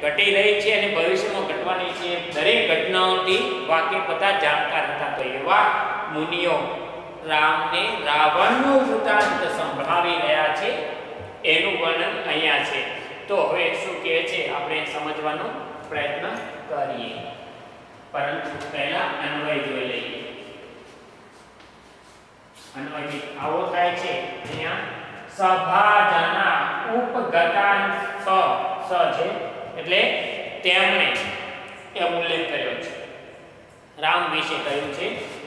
ઘટી રહી છે અને ભવિષ્યમાં ઘટવાની છે. દરેક ઘટનાઓથી વાકેફ બધા જાણકાર હતા. તો એવા મુનિઓ રામને રાવણનું વૃતાંત સંભળાવી રહ્યા છે. એનું વર્ણન અહીંયા છે. તો હવે શું કહે છે? આપણે સમજવાનો પ્રયત્ન કરીએ. પરંતુ પહેલા અન્વય જોઈ લઈએ. અન્વયથી આવો થાય છે. અહીંયા સભાજના ઉપગતાન સ સ છે. એટલે તેમણે એ ઉલ્લેખ કર્યો છે. રામ વિશે કહ્યું છે.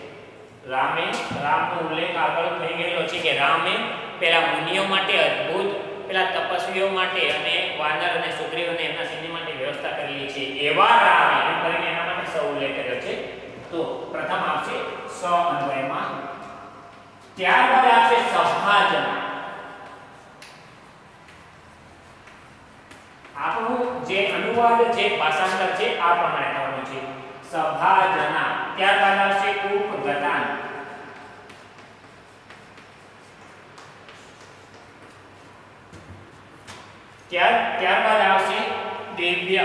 રામે, રામનો ઉલ્લેખ આગળ થઈ ગયેલો છે કે રામે પેલા મુનિઓ માટે અદ્ભુત, પેલા તપસ્વીઓ માટે અને વાનર અને સુગ્રીવને એમના સિંહ માટે વ્યવસ્થા કરેલી છે એવા રામે, એમ કરીને એના માટે સ ઉલ્લેખ કર્યો છે. તો પ્રથમ આવશે સ અન્વયમાં. ત્યારબાદ આવશે સભાજન. આપણું જે અનુવાદ છે, ભાષાંતર છે, આ પ્રમાણે થવાનું છે. સભાજના. ત્યારબાદ આવશે ઉપગતાન ત્યાર, ત્યારબાદ આવશે દિવ્ય.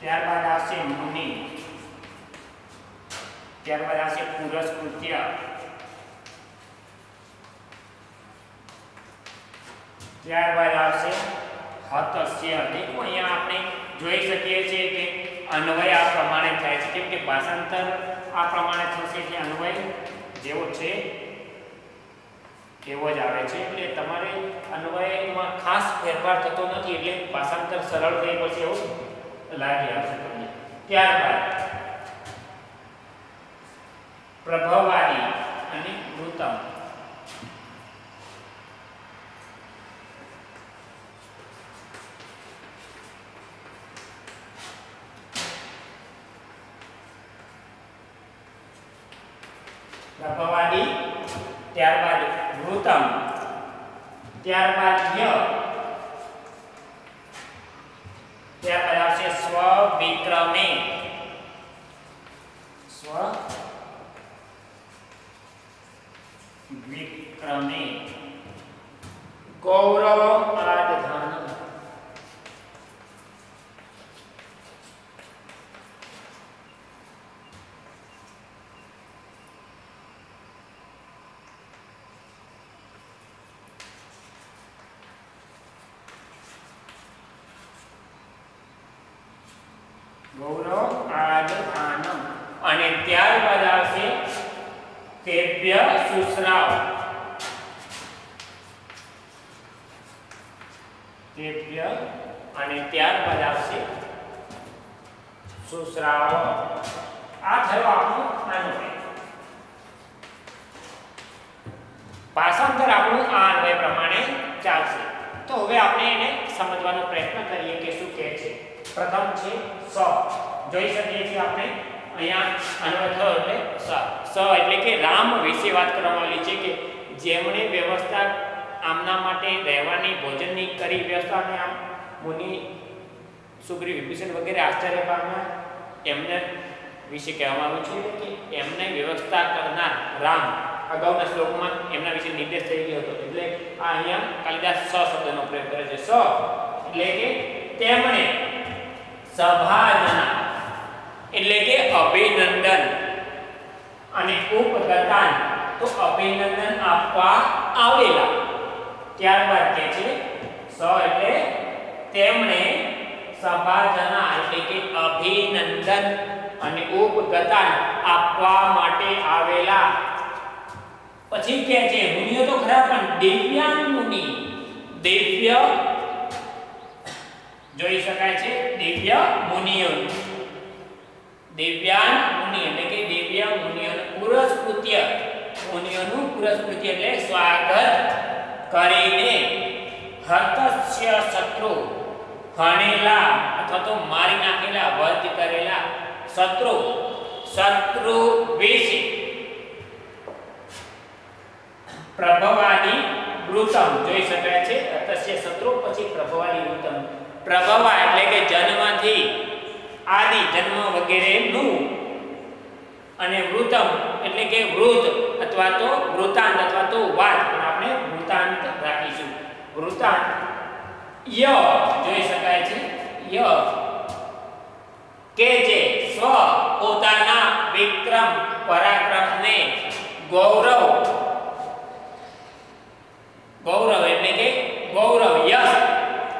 ત્યારબાદ આવશે મુનિ. ત્યારબાદ આવશે પુરસ્કૃત્ય. ત્યારબાદ આવશે હતસ્ય દેખો અહીંયા આપણે જોઈ શકીએ છીએ કે અન્વય આ પ્રમાણે થાય છે. કેમ કે ભાષાંતર આ પ્રમાણે થશે કે અન્વય જેવો છે, એવો જ આવે છે. એટલે તમારે અન્વયમાં ખાસ ફેરફાર થતો નથી, એટલે ભાષાંતર સરળ થઈ પડશે એવું લાગી આવશે તમને. ત્યારબાદ પ્રભાવવાદી અને મૃતમ. પ્રભાવવાદી ત્યારબાદ મૃતમ ત્યારબાદ ય ત્યારબાદ આવશે સ્વ વિક્રમે સ્વ વિક્રમે ગૌરવ આદધાન ગૌરવ આદધાનમ અને ત્યારબાદ આવશે તેભ્ય સુશ્રાવ તેભ્ય અને ત્યારબાદ આવશે સુશ્રાવ આ થયો આપણું અન્વય ભાષાંતર આપણું આ અન્વય પ્રમાણે ચાલશે. તો હવે આપણે એને સમજવાનો પ્રયત્ન કરીએ કે શું કહે છે. પ્રથમ છે સ. જોઈ શકીએ છીએ આપણે. અહીંયા અન્વય થયો એટલે સ સ એટલે કે રામ વિશે વાત કરવામાં આવી છે કે જેમણે વ્યવસ્થા આમના માટે રહેવાની, ભોજનની કરી વ્યવસ્થા અને આમ મુનિ સુગ્રી વિભીષણ વગેરે આશ્ચર્ય પામ્યા એમને વિશે કહેવામાં આવ્યું છે કે એમને વ્યવસ્થા કરનાર રામ અગાઉના શ્લોકમાં એમના વિશે નિર્દેશ થઈ ગયો હતો. એટલે આ અહીંયા કાલિદાસ સ શબ્દનો પ્રયોગ કરે છે. સ એટલે કે તેમણે સભાજના એટલે કે અભિનંદન. અને ઉપગતાન તો અભિનંદન આપવા આવેલા. ત્યારબાદ કે છે, સ એટલે તેમણે સભાજના એટલે કે અભિનંદન અને ઉપગતાન આપવા માટે આવેલા. પછી કે છે, મુનિઓ તો ખરા, પણ દિવ્યાંગ મુનિ. દિવ્ય જોઈ શકાય છે, દિવ્ય મુનિઓ. દિવ્યાંગ મુનિ એટલે કે દિવ્ય મુનિઓનું પુરસ્કૃત્ય મુનિઓનું પુરસ્કૃત્ય એટલે સ્વાગત કરીને હતસ્ય શત્રુ હણેલા અથવા તો મારી નાખેલા, વધ કરેલા શત્રુ શત્રુ વિશે પ્રભવાની વૃતમ જોઈ શકાય છે. હતસ્ય શત્રુ, પછી પ્રભવાની વૃતમ. પ્રભવા એટલે કે જન્મથી આદિ જન્મ વગેરે નું. અને વૃતમ એટલે કે વૃત અથવા તો વૃતાંત અથવા તો વાત, પણ આપણે વૃતાંત રાખીશું. વૃતાંત ય જોઈ શકાય છે? ય. કે જે સ્વ પોતાના વિક્રમ પરાક્રમને ગૌરવ. ગૌરવ એટલે કે ગૌરવ યશ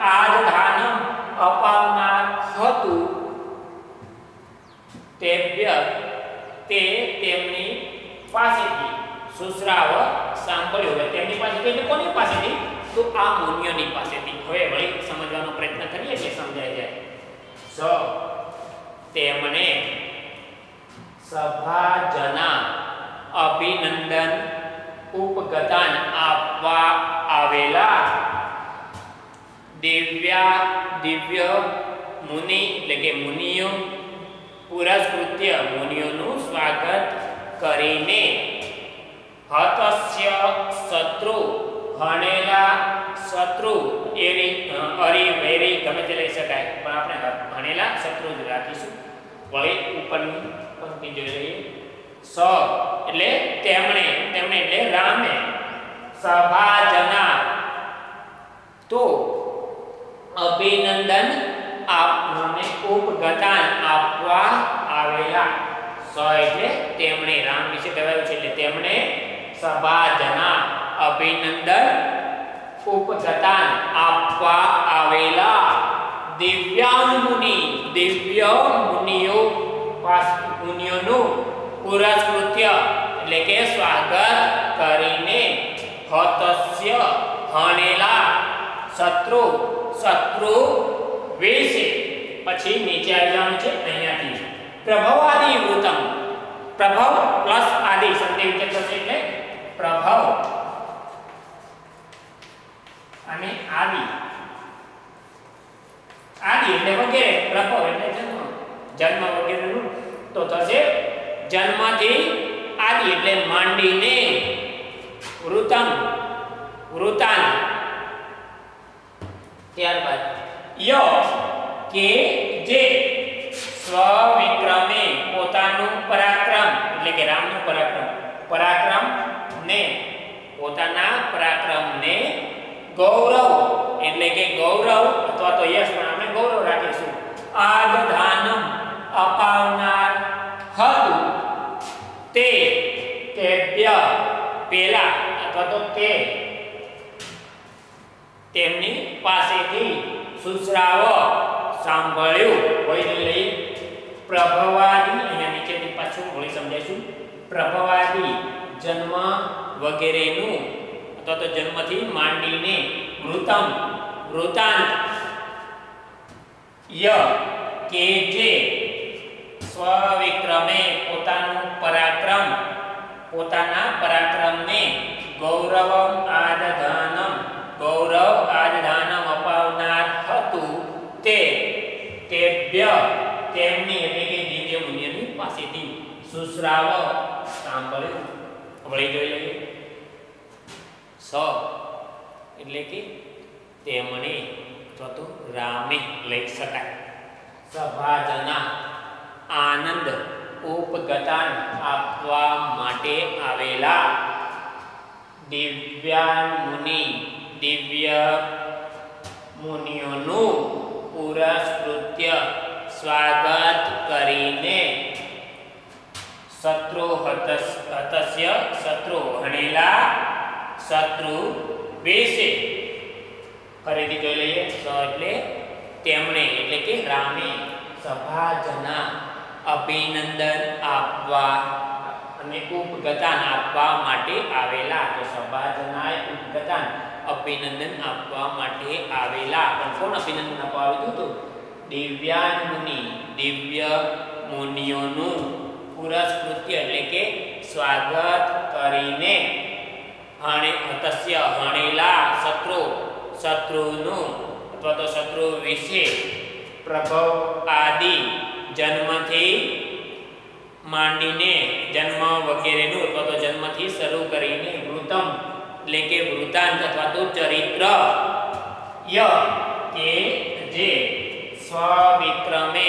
આધાનમ અપાવનાર હતું તેભ્ય તે તેમની પાસેથી સુશ્રાવ સાંભળ્યો હોય તેમની પાસેથી એટલે કોની પાસેથી? તો આ મુનિઓની પાસેથી. હવે વળી સમજવાનો પ્રયત્ન કરીએ છીએ સમજાય જાય. સ. તેમણે સભાજના અભિનંદન ઉપગતાન આપવા આવેલા દિવ્યા દિવ્ય મુનિ, એટલે કે મુનિઓ પુરસ્કૃત્ય મુનિઓનું સ્વાગત કરીને હતસ્ય શત્રુ હણેલા શત્રુ એરી અરી, વેરી ગમે તે લઈ શકાય, પણ આપણે ભણેલા શત્રુ જ રાખીશું. વળી ઉપરની પંક્તિ જોઈ લઈએ. સ, એટલે તેમણે તેમણે એટલે રામે. સભાજના. તો અભિનંદન આપને ઉપગતાન આપવા આવેલા. સ એટલે તેમણે રામ વિશે કહેવાયું છે, એટલે તેમણે સભાજના અભિનંદન ઉપગતાન આપવા આવેલા દિવ્યાંગ મુનિ દિવ્ય મુનિઓ પાસ મુનિઓનું પુરસ્કૃત્ય એટલે કે સ્વાગત કરીને હતસ્ય હણેલા શત્રુ શત્રુ વિશે પછી નીચે આવી જવાનું છે અહીંયાથી પ્રભવાદી વૃતમ પ્રભવ પ્લસ આદિ સંધિ વિચેત થશે એટલે પ્રભવ અને આદિ આદિ એટલે વગેરે પ્રભવ એટલે જન્મ જન્મ વગેરેનું તો થશે જન્મથી આદિ એટલે માંડીને વૃતમ વૃતાન ત્યારબાદ ય કે જે સ્વવિક્રમે પોતાનું પરાક્રમ, એટલે કે રામનું પરાક્રમ. પરાક્રમ ને પોતાના પરાક્રમને ગૌરવ, એટલે કે ગૌરવ, અથવા તો યશ પણ આપણે ગૌરવ રાખીશું. આગધાનમ અપાવનાર હતું. તે તેભ્ય પેલા, અથવા તો તે તેમની પાસેથી સુશ્રાવ સાંભળ્યું. હોય લઈ? પ્રભવાદી, અહીંયા નીચેની પાછું વળી સમજાવીશું. પ્રભવાદી, જન્મ વગેરેનું, અથવા તો જન્મથી માંડીને મૃતમ વૃતાંત ય, કે જે સ્વવિક્રમે પોતાનું પરાક્રમ, પોતાના પરાક્રમને ગૌરવમ આદધાનમ ગૌરવ આદધાનમ અપાવનાર હતું તે તેભ્ય તેમની એટલે કે દિવ્ય મુનિની પાસેથી સુશ્રાવ સાંભળે. વળી જોઈ લઈએ. સ એટલે કે તેમણે અથવા તો રામે લઈ શકાય. સભાજના આનંદ, ઉપગતાન આપવા માટે આવેલા દિવ્યાન મુનિ દિવ્ય મુનિઓનું પુરસ્કૃત્ય સ્વાગત કરીને શત્રુ હતસ્ય શત્રુ હણેલા શત્રુ બેસે ફરીથી જોઈ લઈએ, સ એટલે તેમણે, એટલે કે રામે સભાજના અભિનંદન આપવા અને ઉપગતાન આપવા માટે આવેલા. તો સભાજનાએ ઉપગતાન, અભિનંદન આપવા માટે આવેલા. પણ કોણ અભિનંદન આપવા આવ્યું હતું? દિવ્યાન મુનિ. દિવ્ય મુનિઓનું પુરસ્કૃત્ય એટલે કે સ્વાગત કરીને. હણે, તસ્ય હણેલા શત્રુ, શત્રુનું, અથવા તો શત્રુ વિશે પ્રભવ આદિ જન્મથી માંડીને જન્મ વગેરેનું અથવા તો જન્મથી શરૂ કરીને વૃતમ, એટલે કે વૃતાંત અથવા તો ચરિત્ર ય કે જે સ્વવિક્રમે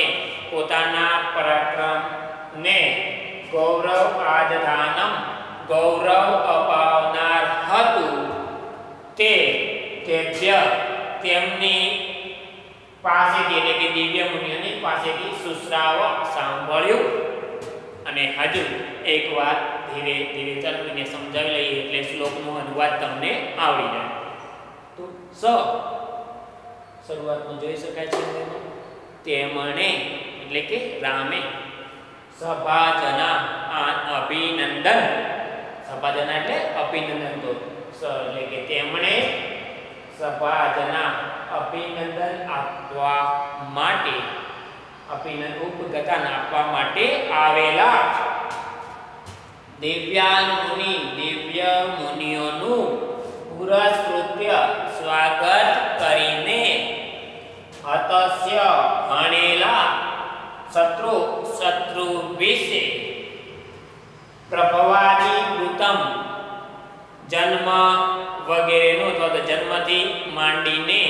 પોતાના પરાક્રમને ગૌરવ આદધાનમ ગૌરવ અપાવનાર હતું તે તેભ્ય તેમની પાસેથી એટલે કે દિવ્ય મુનિઓની પાસેથી સુશ્રાવ સાંભળ્યું અને હજુ એક વાત ધીરે ધીરે ચલવીને સમજાવી લઈએ એટલે શ્લોકનો અનુવાદ તમને આવડી જાય. તો સ શરૂઆતમાં જોઈ શકાય છે તેમણે એટલે કે રામે સભાજના અભિનંદન સભાજના એટલે અભિનંદન તો એટલે કે તેમણે સભાજના અભિનંદન આપવા માટે અભિનંદન ઉપગતન આપવા માટે આવેલા. દિવ્યાન મુનિ દિવ્ય મુનિઓનું પુરસ્કૃત્ય સ્વાગત કરીને હતસ્ય ભણેલા શત્રુ શત્રુ વિશે પ્રભવાદી કૃતમ જન્મ વગેરેનો અથવા તો જન્મથી માંડીને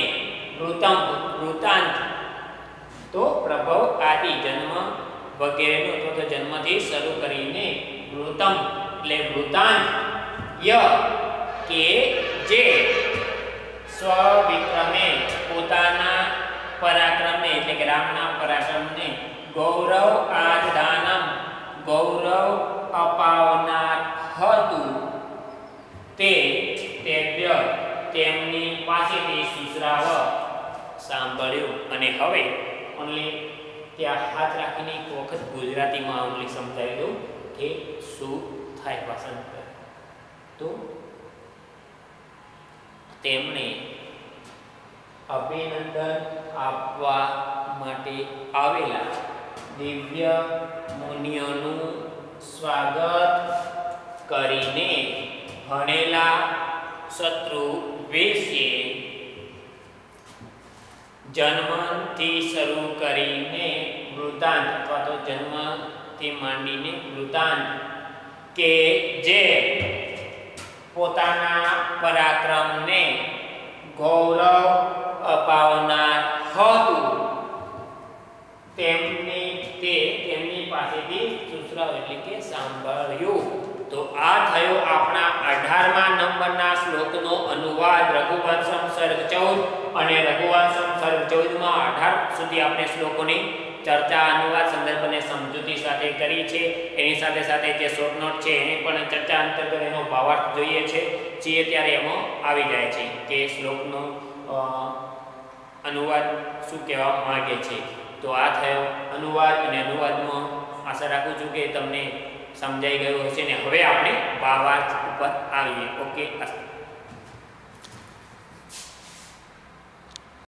વૃતમ વૃતાંત તો પ્રભવ આદિ જન્મ વગેરેનો અથવા તો જન્મથી શરૂ કરીને વૃતમ એટલે વૃતાંત ય કે જે સ્વવિક્રમે પોતાના પરાક્રમે એટલે કે રામના પરાક્રમને ગૌરવ આધાનમ ગૌરવ અપાવનાર હતું તે તેવ્ય તેમની પાસેથી સુસરાવ સાંભળ્યું અને હવે ઓનલી ત્યાં હાથ રાખીને એક વખત ગુજરાતીમાં ઓનલી સમજાવી દઉં કે શું થાય પસંદ તો તેમણે અભિનંદન આપવા માટે આવેલા દિવ્ય મુનિઓનું સ્વાગત કરીને ભણેલા શત્રુ વિશે જન્મથી શરૂ કરીને વૃતાંત, અથવા તો જન્મથી માંડીને વૃતાંત, કે જે પોતાના પરાક્રમને ગૌરવ એટલે કે સાંભળ્યું. તો આ થયો આપણા અઢારમા નંબરના શ્લોકનો અનુવાદ રઘુવંશમ સર્ગ ચૌદ. અને રઘુવંશમ સર્ગ ચૌદમાં અઢાર સુધી આપણે શ્લોકોની ચર્ચા અનુવાદ સંદર્ભને સમજૂતી સાથે કરી છે. એની સાથે સાથે જે શોર્ટ નોટ છે એની પણ ચર્ચા અંતર્ગત એનો ભાવાર્થ જોઈએ છે. છીએ ત્યારે એમાં આવી જાય છે કે શ્લોકનો અનુવાદ શું કહેવા માગે છે. તો આ થયો અનુવાદ અને અનુવાદમાં આશા રાખું છું કે તમને સમજાઈ ગયું હશે ને હવે આપણે ભાવાર્થ ઉપર આવીએ. ઓકે, અસ્તુ